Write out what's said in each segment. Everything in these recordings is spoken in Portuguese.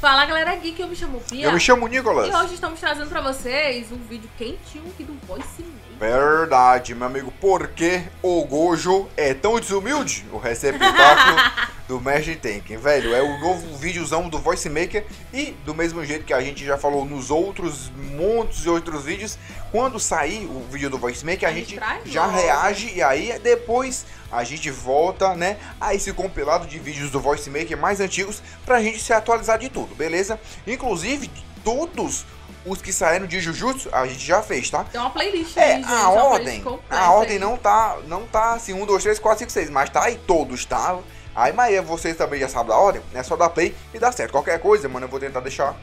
Fala galera geek, eu me chamo Pia. Eu me chamo Nicolas. E hoje estamos trazendo pra vocês um vídeo quentinho aqui do Voice Maker. Verdade, meu amigo. Por que o Gojo é tão desumilde? O receptáculo do Mestre Tenken. Velho, é o novo videozão do Voice Maker. E do mesmo jeito que a gente já falou nos outros montes de outros vídeos, quando sair o vídeo do Voice Maker, a, A gente gente já logo. reage e aí depois a gente volta, né, a esse compilado de vídeos do Voice Maker mais antigos pra gente se atualizar de tudo, beleza? Inclusive, todos os que saíram de Jujutsu, a gente já fez, tá? Tem uma playlist É, aí, a ordem, a ordem aí. não tá, não tá assim, 1, 2, 3, 4, 5, 6, mas tá aí todos, tá? Aí, mas aí vocês também já sabem da ordem, é só dar play e dá certo. Qualquer coisa, mano, eu vou tentar deixar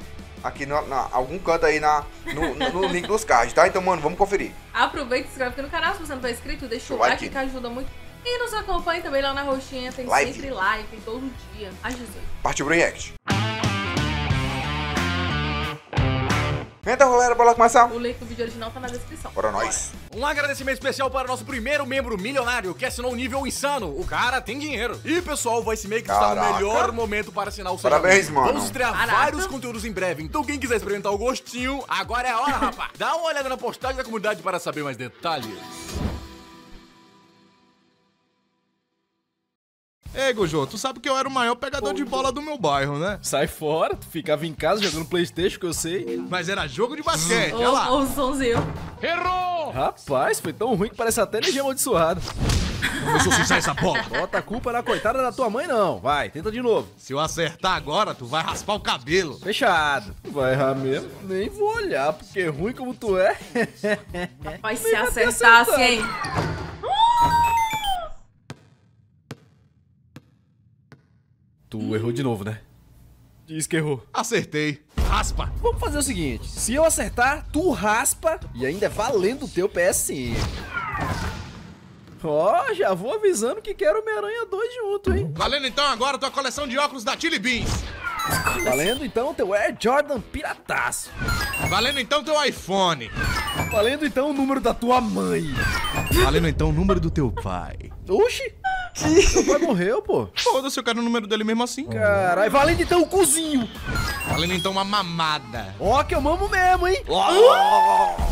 aqui na, na- algum canto aí na, no, no- no link dos cards, tá? Então, mano, vamos conferir. Aproveita e se inscreve aqui no canal se você não tá inscrito. Deixa o Like. like que ajuda muito. E nos acompanhe também lá na roxinha. Tem Live. sempre live, tem todo dia, às 18. Partiu pro react. Então, galera, bora lá começar? O link do vídeo original tá na descrição. Bora nós. Um agradecimento especial para o nosso primeiro membro milionário, que assinou o nível insano. O cara tem dinheiro. E pessoal, o Voice Maker está no melhor momento para assinar o seu Parabéns, mano. Vamos estrear Caraca. vários conteúdos em breve. Então quem quiser experimentar o gostinho, agora é a hora, rapaz. Dá uma olhada na postagem da comunidade para saber mais detalhes. Ei, Gojo, tu sabe que eu era o maior pegador de bola do meu bairro, né? Sai fora, tu ficava em casa jogando Playstation, que eu sei. Mas era jogo de basquete, olha Ô, lá. ô, sonzinho. Rapaz, foi tão ruim que parece até energia amaldiçoada. Começou a usar essa bola. Bota a culpa na coitada da tua mãe, não. Vai, tenta de novo. Se eu acertar agora, tu vai raspar o cabelo. Fechado. Vai errar mesmo? Nem vou olhar, porque ruim como tu é. Vai se acertasse, acertado. hein? Tu errou de novo, né? Diz que errou. Acertei. Raspa. Vamos fazer o seguinte: se eu acertar, tu raspa e ainda é valendo o teu PSN. Ó, já vou avisando que quero Homem-Aranha 2 junto, hein? Valendo então agora tua coleção de óculos da Chili Beans. Valendo então teu Air Jordan pirataço. Valendo então teu iPhone. Valendo então o número da tua mãe. Valendo então o número do teu pai. Oxi! Teu pai morreu, pô. Foda-se, eu quero o número dele mesmo assim. Caralho, valendo então o cozinho. Valendo então uma mamada. Ó, que eu mamo mesmo, hein?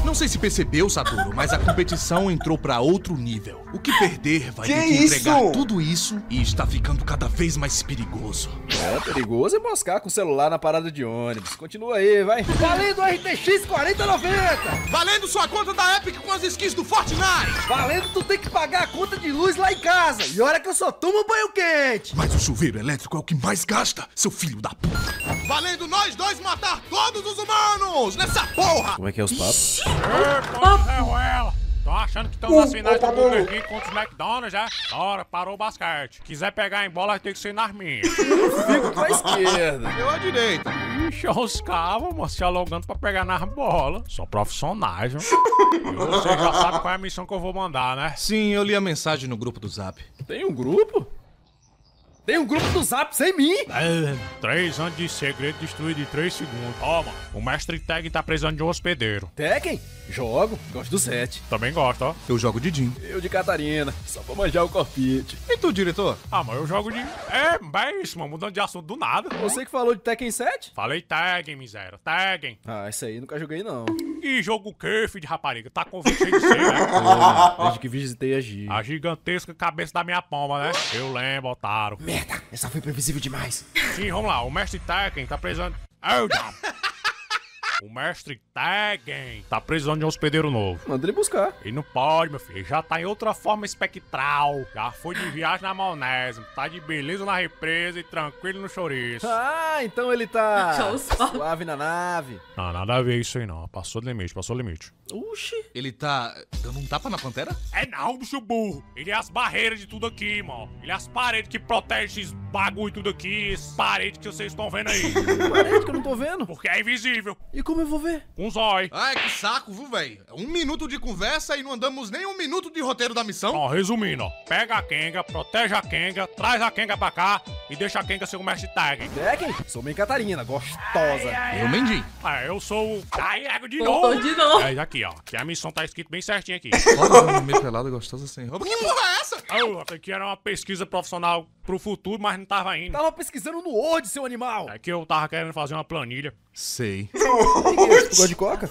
Não sei se percebeu, Saduro, mas a competição entrou pra outro nível. O que perder vai Que ter que entregar isso? tudo isso e está ficando cada vez mais perigoso. É perigoso é moscar com o celular na parada de ônibus. Continua aí, vai. Valendo RTX 4090. Valendo sua conta da Epic com as skins do Fortnite! Valendo tu tem que pagar a conta de luz lá em casa. E olha que eu só tomo banho quente. Mas o chuveiro elétrico é o que mais gasta, seu filho da puta! Valendo nós dois matar todos os humanos nessa porra! Como é que é os papos? Ruela. Tô achando que estão nas finais do Burger King contra os McDonald's já? Ora, parou o basquete. Quiser pegar em bola, vai ter que ser nas minhas. Fico pra esquerda. Eu à direita. Ixi, os cabos, mano, se alongando pra pegar nas bolas. São profissionais, viu? E você já sabe qual é a missão que eu vou mandar, né? Sim, eu li a mensagem no grupo do Zap. Tem um grupo? Tem um grupo do Zap sem mim? É, Três anos de segredo destruído em três segundos. Toma, o mestre Tag tá precisando de um hospedeiro. Tekken? Jogo. Gosto do 7. Também gosta, ó. Eu jogo de Jim. Eu de Catarina. Só pra manjar o corpite. E tu, diretor? Ah, mas eu jogo de. É, é isso, mano. Mudando de assunto do nada. Você que falou de Tekken 7? Falei Tag, miséria. Tag. Ah, esse aí nunca joguei não. E jogo o quê, filho de rapariga? Tá convencido de ser, né? Desde que visitei a G. A gigantesca cabeça da minha palma, né? Eu lembro, otário. Merda, essa foi previsível demais. Sim, vamos lá. O mestre Tekken tá precisando. Oh, diabo. O mestre Tekken tá precisando de um hospedeiro novo. Manda ele buscar. E não pode, meu filho. Já tá em outra forma espectral. Já foi de viagem na maionese. Tá de beleza na represa e tranquilo no chouriço. Ah, então ele tá suave na nave. Não, nada a ver isso aí não. Passou do limite, passou do limite. Oxi. Ele tá dando um tapa na pantera? É não, bicho burro. Ele é as barreiras de tudo aqui, mano. Ele é as paredes que protegem esses bagulho tudo aqui. Essas paredes que vocês estão vendo aí. Parede que eu não tô vendo. Porque é invisível. E como Como eu vou ver? Com zói. Ai, que saco, viu, velho? Um minuto de conversa e não andamos nem um minuto de roteiro da missão. Ó, resumindo, ó. Pega a Kenga, protege a Kenga, traz a Kenga pra cá e deixa a Kenga ser o mestre tag. Tekken? Sou bem Catarina, gostosa. Eu, Mendim. Ah, eu sou o. Ai, ego de novo. de novo. É aqui, ó. Que a missão tá escrito bem certinho aqui. Olha, meio pelada, gostosa sem roupa. Que porra é essa? Ah, aqui era uma pesquisa profissional pro futuro, mas não tava indo. Tava pesquisando no Word, seu animal. É que eu tava querendo fazer uma planilha. Sei. Tu gosta de coca?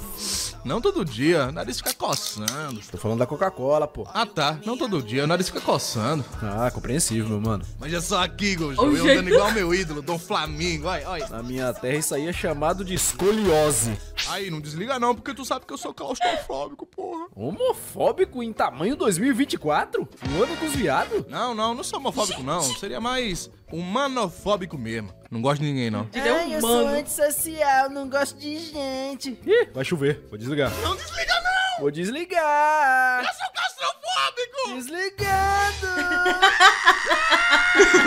Não todo dia, o nariz fica coçando. Tô falando da Coca-Cola, pô. Ah tá, não todo dia, o nariz fica coçando. Ah, compreensível, meu mano. Mas é só aqui, Gojo, eu jeito- andando igual meu ídolo, Dom Flamingo, olha, olha. Na minha terra isso aí é chamado de escoliose. Aí, não desliga não, porque tu sabe que eu sou claustrofóbico, porra. Homofóbico em tamanho 2024? Um ano com os viados? Não, não, não sou homofóbico não, seria mais humanofóbico mesmo. Não gosto de ninguém não. Ele é um mano. antissocial, não gosto de gente. Ih, vai chover. Vou desligar. Não desliga não! Vou desligar. Eu sou claustrofóbico! Desligando.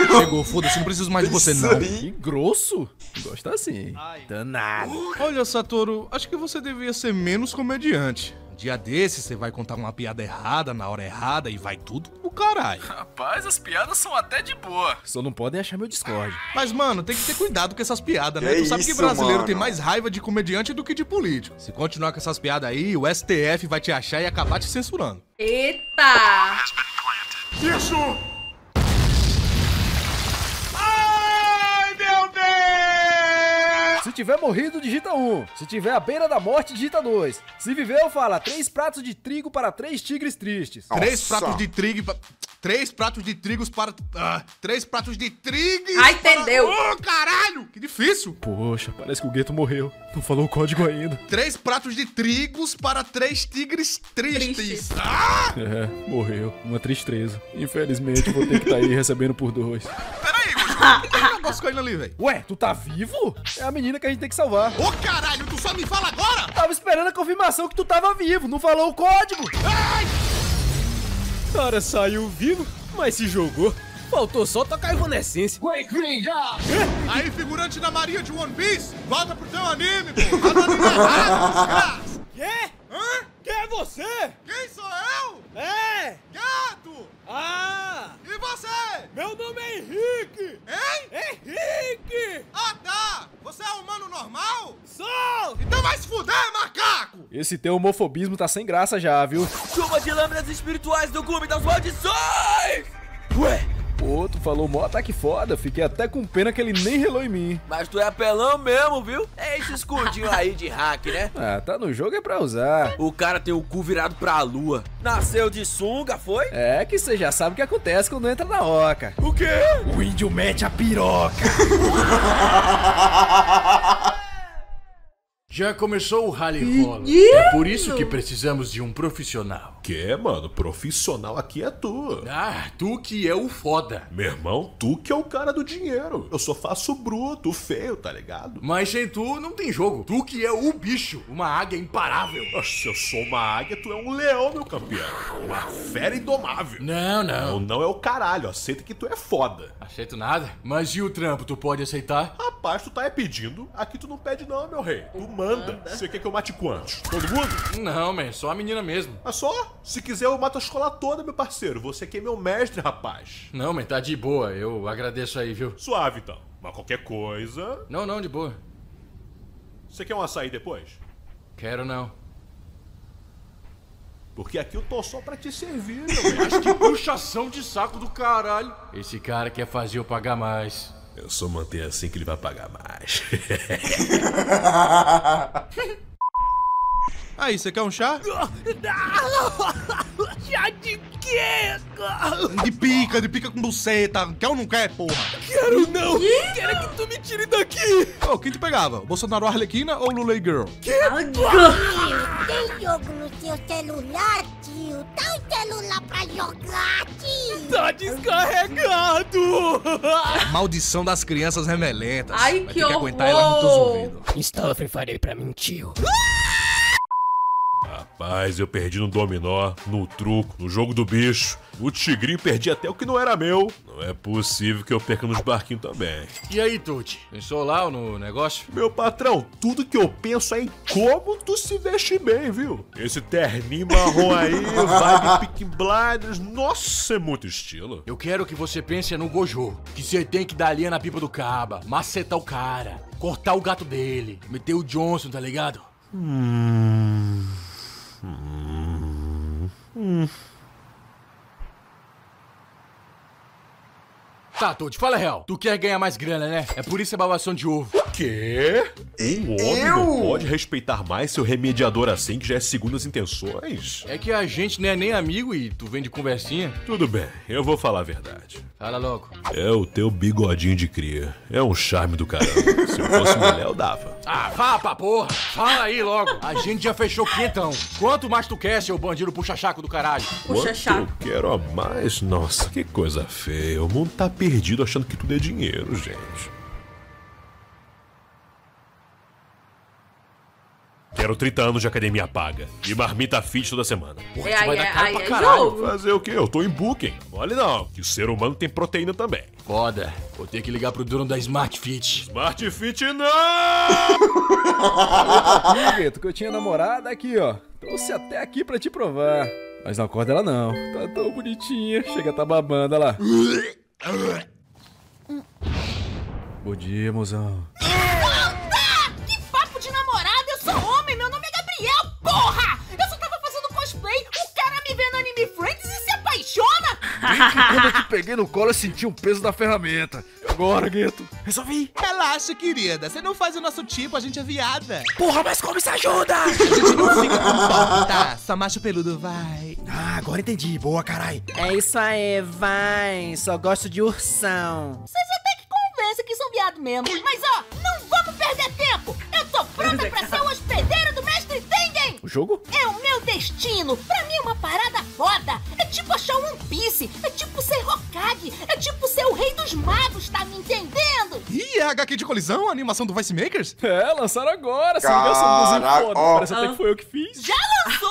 Chegou, foda-se, não preciso mais de você não. Que grosso. Gosta assim. Danado. Olha, Satoru, acho que você devia ser menos comediante. Dia desses você vai contar uma piada errada na hora errada e vai tudo pro caralho. Rapaz, as piadas são até de boa. Só não podem achar meu Discord. Mas, mano, tem que ter cuidado com essas piadas, né? Que tu sabe que isso, brasileiro mano? tem mais raiva de comediante do que de político. Se continuar com essas piadas aí, o STF vai te achar e acabar te censurando. Eita! Isso! Se tiver morrido, digita 1. Se tiver à beira da morte, digita 2. Se viveu, fala três pratos de trigo para três tigres tristes. Três Nossa. pratos de trigo. pa- Três pratos de trigos para. ah, três pratos de trigo. Ah, entendeu. Ô, caralho! Que difícil! Poxa, parece que o gueto morreu. Não falou o código ainda. Três pratos de trigos para três tigres tristes. Tristes. Ah! É, morreu. Uma tristeza. Infelizmente, vou ter que estar aí recebendo por dois. Peraí, Gojo. O que tem um negócio caindo ali, velho? Ué, tu tá vivo? É a menina que a gente tem que salvar. Ô, caralho, tu só me fala agora? Tava esperando a confirmação que tu tava vivo, não falou o código. Cara, saiu vivo, mas se jogou. Faltou só tocar Evanescence. Aí, figurante da Maria de One Piece, volta pro teu anime, pô. Tá dando errado. Quê? Hã? Quem é você? Quem sou eu? É! Gato! Ah! E você? Meu nome é Henrique! Hein? Henrique! Ah, tá! Você é humano normal? Sou! Então vai se fuder, macaco! Esse teu homofobismo tá sem graça já, viu? Chuva de lâminas espirituais do Clube das Maldições! Ué, Pô, tu falou mó ataque foda. Fiquei até com pena que ele nem relou em mim. mas tu é apelão mesmo, viu? É esse escudinho aí de hack, né? Ah, tá no jogo é pra usar. O cara tem o cu virado pra lua. Nasceu de sunga, foi? É que você já sabe o que acontece quando entra na oca. O quê? O índio mete a piroca. Já começou o rally rola. É por isso que precisamos de um profissional. Que, mano? Profissional aqui é tu. Ah, tu que é o foda. Meu irmão, tu que é o cara do dinheiro. Eu só faço bruto, feio, tá ligado? Mas sem tu não tem jogo. Tu que é o bicho, uma águia imparável. Oxe, eu sou uma águia, tu é um leão, meu campeão. Uma fera indomável. Não, Não, não. não é o caralho, aceita que tu é foda. Aceito nada. Mas e o trampo, tu pode aceitar? Rapaz, tu tá é pedindo, aqui tu não pede não, meu rei. Tu manda. Você quer que eu mate quantos? Todo mundo? Não, man, só a menina mesmo. É só? Se quiser eu mato a escola toda, meu parceiro. Você que é meu mestre, rapaz. Não, man, tá de boa. Eu agradeço aí, viu? Suave, então. Mas qualquer coisa... Não, não, de boa. Você quer um açaí depois? Quero não. Porque aqui eu tô só pra te servir, meu. Mas que puxação de saco do caralho. Esse cara quer fazer eu pagar mais. Eu só manter assim que ele vai pagar mais. Aí, você quer um chá? Já de quê? De pica, de pica com buceta. Quer ou não quer, porra? Quero não! Quero que tu me tire daqui! Ô, quem te pegava? Bolsonaro Arlequina ou Lula Girl? Tio, tem jogo no seu celular, tio? Dá o celular pra jogar. Tá descarregado! Maldição das crianças remelentas. Ai, Vai que ter que aguentar ela nos teus ouvidos. Aí pra mim, tio. Rapaz, eu perdi no dominó, no truco, no jogo do bicho. No tigrinho perdi até o que não era meu. Não é possível que eu perca nos barquinhos também. E aí, Tuti? Pensou lá no negócio? Meu patrão, tudo que eu penso é em como tu se veste bem, viu? Esse terninho marrom aí, vibe Pink Blinders, nossa, é muito estilo. Eu quero que você pense no Gojo. Que você tem que dar linha na pipa do caba, macetar o cara, cortar o gato dele, meter o Johnson, tá ligado? Hum. Hum. Hum. Tá, Toad, fala a real. Tu quer ganhar mais grana, né? É por isso a babação de ovo. Quê? O homem não pode respeitar mais seu remediador assim, que já é segundo as intenções? É que a gente não é nem amigo e tu vem de conversinha. Tudo bem, eu vou falar a verdade. Fala logo. É o teu bigodinho de cria. É um charme do caramba. Se eu fosse mulher, eu dava. Ah, vá pra porra. Fala aí logo. A gente já fechou quentão. Quanto mais tu quer, seu bandido puxa-chaco do caralho? Puxa Quanto chaco. eu quero a mais? Nossa, que coisa feia. O mundo tá perdido achando que tudo é dinheiro, gente. Quero 30 anos de academia paga. E marmita fit toda semana. É, tu vai dar é, cara aí pra é caralho. Fazer o quê? Eu tô em booking. Olha não, que o ser humano tem proteína também. Foda. Vou ter que ligar pro dono da Smart Fit. Smart Fit não! Gueto, que eu tinha namorada aqui, ó. Trouxe até aqui pra te provar. Mas não acorda ela não. Tá tão bonitinha. Chega, tá babando, olha lá. Bom dia, mozão. Volta! Que papo de namorada! Eu sou homem, meu nome é Gabriel, porra! Eu só tava fazendo cosplay, o cara me vê no Anime Friends e se apaixona! Quando eu te peguei no colo, eu senti o peso da ferramenta. Agora, Gueto? Resolvi. Relaxa, querida. Você não faz o nosso tipo, a gente é viada. Porra, mas como isso ajuda? A gente não fica com pau, tá? Só macho peludo vai. Ah, agora entendi. Boa, carai. É isso aí, vai. Só gosto de ursão. Vocês até que convencem que são viado mesmo. Mas ó, não vamos perder tempo! Eu tô pronta pra ser o hospedeiro do mestre Tengen! O jogo? É o meu destino! Pra mim é uma parada foda! É tipo achar um One Piece! É tipo ser Hokage! É tipo ser o rei dos magos, tá me entendendo? Ih, é HQ de colisão, a animação do Vice Makers? É, lançaram agora. Se foda. ó. Parece até que foi eu que fiz. Já lançou?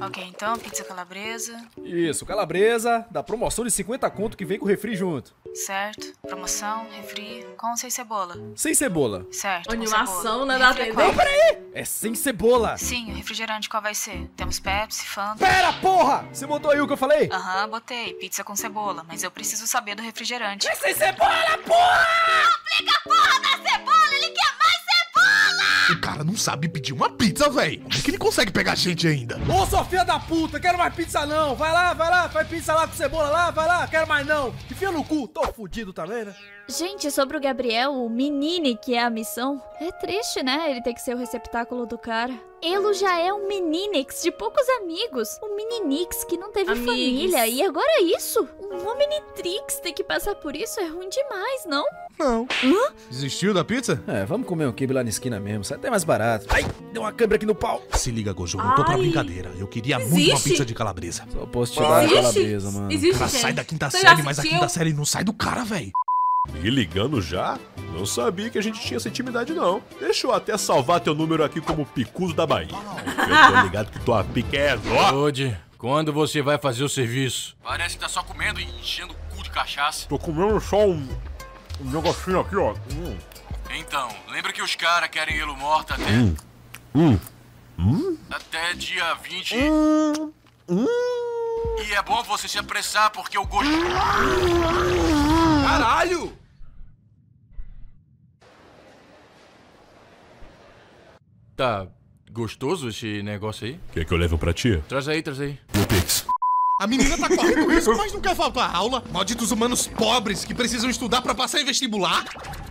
Ok, então, pizza calabresa. Isso, calabresa, da promoção de 50 conto que vem com refri junto. Certo. Promoção, refri, com ou sem cebola. Sem cebola. Certo. Animação, cebola. né, da Refri TV? qual? Não, peraí! É sem cebola. Sim, o refrigerante qual vai ser? Temos Pepsi, Fanta. Pera, porra! Você botou aí o que eu falei? Aham, botei. Pizza com cebola, mas eu preciso saber do refrigerante. É sem cebola, porra! Aplica a porra da cebola! Ele quer mais cara não sabe pedir uma pizza, velho. Como é que ele consegue pegar gente ainda? Ô, Sofia da puta, quero mais pizza não. Vai lá, vai lá, faz pizza lá com cebola lá, vai lá, quero mais não. Enfia no cu, tô fudido também, né? Gente, sobre o Gabriel, o menine que é a missão, é triste, né? Ele ter que ser o receptáculo do cara. Ele já é um meninix de poucos amigos. Um meninix que não teve Amigos. família. E agora isso? Um Omnitrix ter que passar por isso é ruim demais, não? Não. Desistiu da pizza? É, vamos comer um quibe lá na esquina mesmo, sai até mais barato. Ai, deu uma câmera aqui no pau. Se liga, Gojo, não tô pra Ai. brincadeira. Eu queria muito uma Existe? pizza de calabresa. Só posso te dar uma Existe? calabresa, mano. Existe, Cara, gente. sai da quinta Você já série, mas a assistiu? quinta série não sai do cara, velho. Me ligando já? Não sabia que a gente tinha essa intimidade, não. Deixa eu até salvar teu número aqui como Picudo da Bahia. Eu tô ligado que tua pica é enorme. Hoje, quando você vai fazer o serviço? Parece que tá só comendo e enchendo o cu de cachaça. Tô comendo só um, um negocinho aqui, ó. Hum. Então, lembra que os caras querem ele morto até. Hum. Até dia 20. E é bom você se apressar porque o gosto. Caralho! Tá gostoso esse negócio aí? Quer que eu leve um pra ti? Traz aí, traz aí. No Pix. A menina tá correndo risco, mas não quer faltar aula. Malditos humanos pobres que precisam estudar pra passar em vestibular.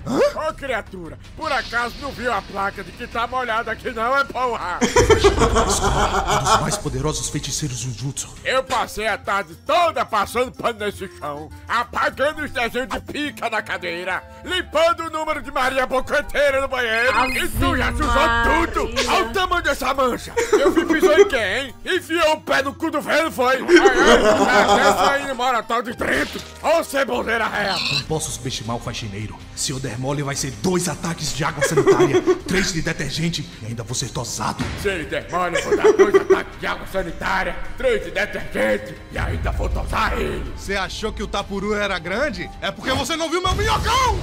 Ô criatura, por acaso não viu a placa de que tá molhado aqui não, é porra? Um dos mais poderosos feiticeiros do Jutsu. Eu passei a tarde toda passando pano nesse chão, apagando os desenhos de pica na cadeira, limpando o número de Maria Bocanteira no banheiro, Ave e tu já sujou tudo! Olha o tamanho com essa mancha? Eu fui pisou em quem, hein? Enfiou o pé no cu do velho, foi? Essa aí mora tal de Trento. Ô, ceboleira real. Não posso subestimar o faxineiro. Se eu der mole, vai ser dois ataques de água sanitária, três de detergente e ainda vou ser tosado. Se ele der mole, eu vou dar dois ataques de água sanitária, três de detergente e ainda vou tosar ele. Você achou que o tapuru era grande? É porque você não viu meu minhocão!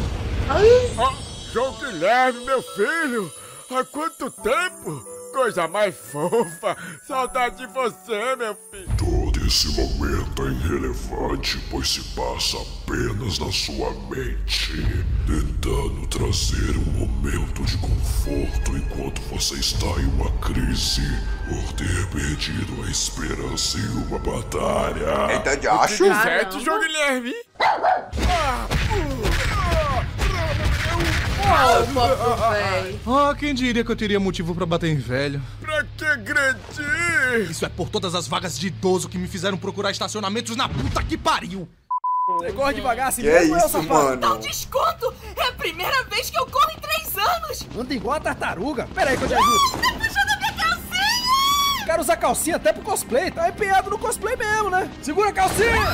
Ah, João Guilherme, meu filho! Há quanto tempo? Coisa mais fofa! Saudade de você, meu filho! Esse momento é irrelevante, pois se passa apenas na sua mente, tentando trazer um momento de conforto enquanto você está em uma crise por ter perdido a esperança em uma batalha. Eita, de acho? disseste, João Guilherme? Ô, véi. Ah, quem diria que eu teria motivo pra bater em velho? Pra que agredir? Isso é por todas as vagas de idoso que me fizeram procurar estacionamentos na puta que pariu! Você corre devagar assim Que é mesmo, isso, safado? mano? Dá um desconto! É a primeira vez que eu corro em três anos! Anda igual a tartaruga. Pera aí que eu te ajudo. Tá puxando a minha calcinha! Quero usar calcinha até pro cosplay. Tá empenhado no cosplay mesmo, né? Segura a calcinha!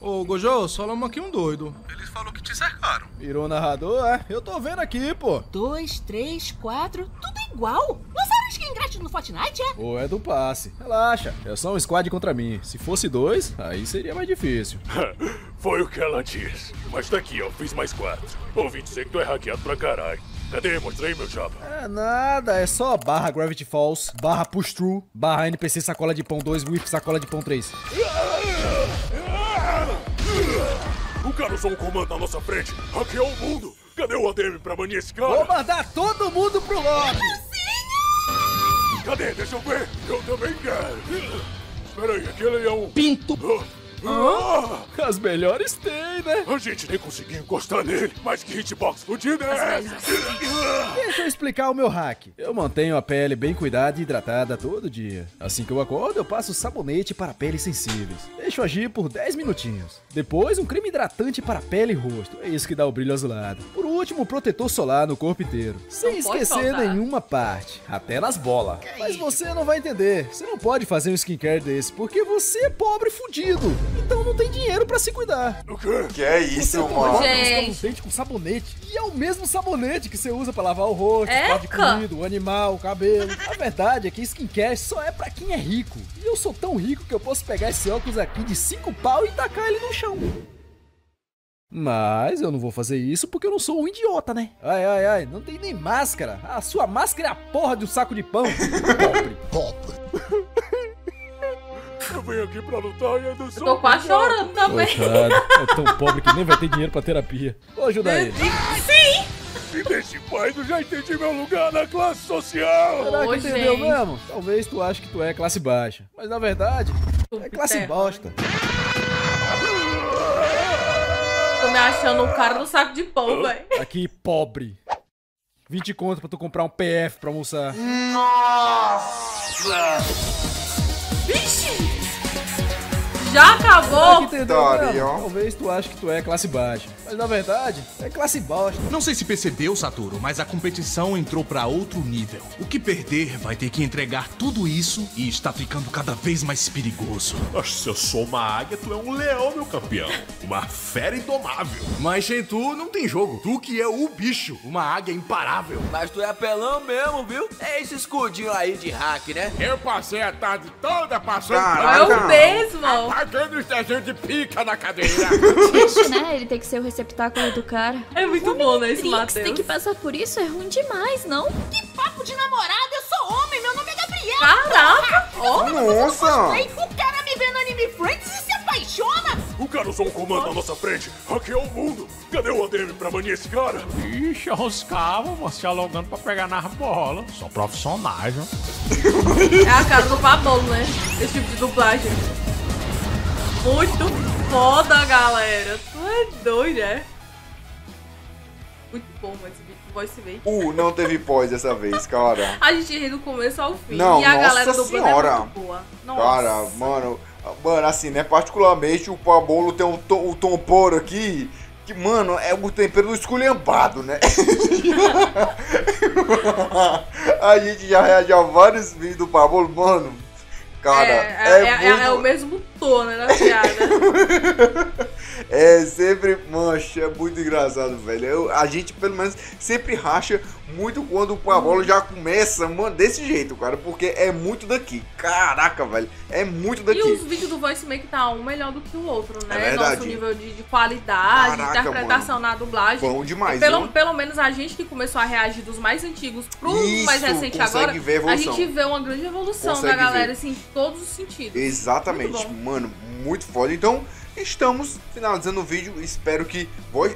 Ô, Gojo, só lama aqui um doido. Falou que te cercaram. Virou narrador, é? Eu tô vendo aqui, pô. Dois, três, quatro, tudo igual! Lançaram skin grátis no Fortnite, é? Ou é do passe. Relaxa, é só um squad contra mim. Se fosse dois, aí seria mais difícil. Foi o que ela disse. Mas tá aqui, ó, fiz mais quatro. Ouvi dizer que tu é hackeado pra caralho. Cadê? Mostrei meu chapa. É nada, é só barra Gravity Falls, barra Push Through, barra NPC Sacola de Pão 2, Whip Sacola de Pão 3. O cara usou um comando na nossa frente. Hackeou o mundo. Cadê o ADM pra banir esse Vou cara? mandar todo mundo pro lobby! Cadê? Deixa eu ver. Eu também quero. Peraí, aquele é um... Pinto! Ah! As melhores tem, né? A gente nem conseguiu encostar nele, mas que hitbox fodida é essa? Deixa eu explicar o meu hack. Eu mantenho a pele bem cuidada e hidratada todo dia. Assim que eu acordo, eu passo sabonete para peles sensíveis. Deixo agir por 10 minutinhos. Depois, um creme hidratante para pele e rosto. É isso que dá o brilho azulado. Último, protetor solar no corpo inteiro. Sem Não esquecer nenhuma parte. Até nas bolas. Mas você não vai entender. Você não pode fazer um skincare desse, porque você é pobre e fudido. Então não tem dinheiro pra se cuidar. O quê? Que é isso, Você mano? Gente. os dentes com sabonete. E é o mesmo sabonete que você usa pra lavar o rosto, prato de comida, o animal, o cabelo. A verdade é que skincare só é pra quem é rico. E eu sou tão rico que eu posso pegar esse óculos aqui de 5 pau e tacar ele no chão. Mas eu não vou fazer isso porque eu não sou um idiota, né? Ai, ai, ai, não tem nem máscara. A sua máscara é a porra de um saco de pão. Pobre, pobre. Eu venho aqui pra lutar e eu não sou Tô quase chorando também. Coitado, é tão pobre que nem vai ter dinheiro pra terapia. Vou ajudar ele. Sim! Me deixe em paz, eu já entendi meu lugar na classe social. Será que Ô, entendeu gente. mesmo? Talvez tu ache que tu é classe baixa. Mas na verdade, é classe Terra. bosta. Tô me achando um cara no saco de pão, velho. Aqui, pobre. 20 conto pra tu comprar um PF pra almoçar. Vixe! Já acabou? mesmo? Talvez tu ache que tu é classe baixa. Mas na verdade, é classe bosta. Não sei se percebeu, Saturo, mas a competição entrou pra outro nível. O que perder vai ter que entregar tudo isso e está ficando cada vez mais perigoso. Acho que se eu sou uma águia, tu é um leão, meu campeão. Uma fera indomável. Mas sem tu não tem jogo. Tu que é o bicho, uma águia imparável. Mas tu é apelão mesmo, viu? É esse escudinho aí de hack, né? Eu passei a tarde toda passando Caraca. É o mesmo. Os desenhos de pica na cadeira. Triste, né? Ele tem que ser o receptáculo do cara. É muito bom, né, esse Matheus? tem que passar por isso, é ruim demais, não? Que papo de namorada! Eu sou homem, meu nome é Gabriel! Caraca! Ó, Nossa! Ei, o cara me vê no Anime Friends e se apaixona! O cara usou um comando na nossa frente. Hackeou o mundo. Cadê o ADM pra banir esse cara? Ixi, arroscava, você alongando pra pegar nas bolas. Sou profissionais, viu? é a cara do Pablo, né? Esse tipo de dublagem. Muito foda, galera. Tu é doido, é? Muito bom esse vídeo do Voice Make. Uh, não teve pós dessa vez, cara. A gente ri do começo ao fim. Não, e a nossa galera dublando é senhora. muito boa. Nossa. Cara, mano, mano, assim, né? Particularmente o Pabolo tem um tom, o tom poro aqui. Que, mano, é o tempero do esculhambado, né? A gente já reagiu a vários vídeos do Pablo, mano. Cara, é, é, é, é- muito... é o mesmo tom, né, da piada. É sempre, mancha, é muito engraçado, velho. Eu- a gente, pelo menos, sempre racha muito quando o Pablo já começa, mano, desse jeito, cara. Porque é muito daqui. Caraca, velho. É muito daqui. E os vídeos do Voice Make tá um melhor do que o outro, né? É. Nosso nível de, de qualidade, Caraca, interpretação na dublagem. Bom demais, pelo, pelo menos a gente que começou a reagir dos mais antigos pro Isso, mais recente agora, ver a a gente vê uma grande evolução Consegue da galera, ver. assim, em todos os sentidos. Exatamente, Muito mano, muito foda. Então, estamos finalizando o vídeo. Espero que.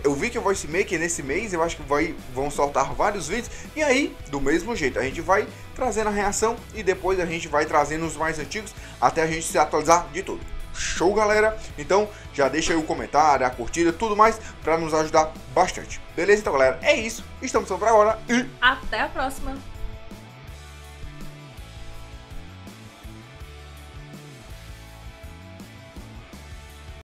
Eu vi que o Voice Maker nesse mês, eu acho que vai, vão soltar vários vídeos. E aí, do mesmo jeito, a gente vai trazendo a reação e depois a gente vai trazendo os mais antigos até a gente se atualizar de tudo. Show, galera? Então, já deixa aí o comentário, a curtida, tudo mais para nos ajudar bastante. Beleza? Então, galera, é isso. Estamos por agora e Até a próxima.